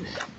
Yeah.